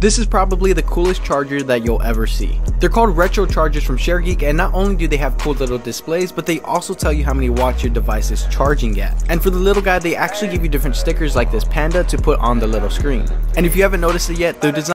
This is probably the coolest charger that you'll ever see. They're called retro chargers from Shargeek and not only do they have cool little displays, but they also tell you how many watts your device is charging at. And for the little guy, they actually give you different stickers like this panda to put on the little screen. And if you haven't noticed it yet, the design